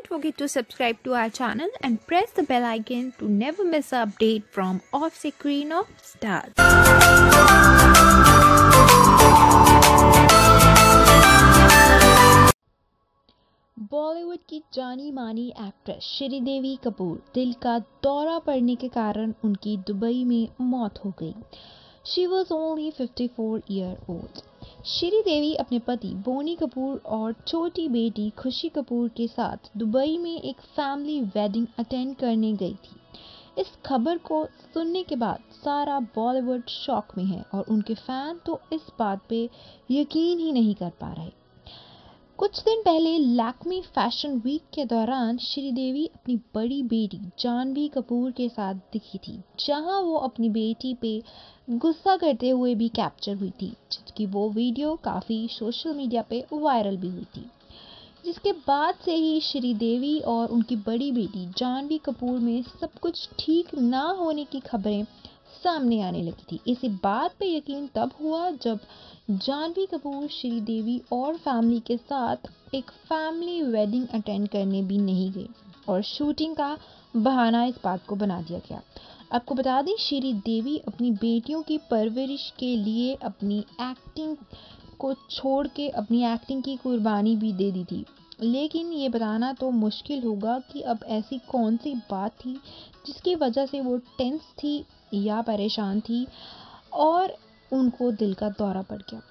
Don't forget to subscribe to our channel and press the bell icon to never miss an update from Off Screen of Stars. Bollywood की जानी मानी actress Sridevi Kapoor दिल का दौरा पड़ने के कारण उनकी दुबई में मौत हो गई she was only 54 year old Sridevi अपने पति बोनी कपूर और छोटी बेटी खुशी कपूर के साथ दुबई में एक फैमिली वेडिंग अटेंड करने गई थी। इस खबर को सुनने के बाद सारा बॉलीवुड शॉक में है और उनके फ़ैन तो इस बात पे यकीन ही नहीं कर पा रहे। कुछ दिन पहले लैक्मी फ़ैशन वीक के दौरान श्रीदेवी अपनी बड़ी बेटी जानवी कपूर के साथ दिखी थी, जहाँ वो अपनी बेटी पे गुस्सा करते हुए भी कैप्चर हुई थी जिसकी वो वीडियो काफ़ी सोशल मीडिया पे वायरल भी हुई थी। जिसके बाद से ही श्रीदेवी और उनकी बड़ी बेटी जानवी कपूर में सब कुछ ठीक ना होने की खबरें सामने आने लगी थी। इसी बात पे यकीन तब हुआ जब जानवी कपूर, श्रीदेवी और फैमिली के साथ एक फैमिली वेडिंग अटेंड करने भी नहीं गई और शूटिंग का बहाना इस बात को बना दिया गया। आपको बता दें, श्रीदेवी अपनी बेटियों की परवरिश के लिए अपनी एक्टिंग को छोड़ के अपनी एक्टिंग की कुर्बानी भी दे दी थी। लेकिन ये बताना तो मुश्किल होगा कि अब ऐसी कौन सी बात थी जिसकी वजह से वो टेंस थी या परेशान थी और उनको दिल का दौरा पड़ गया।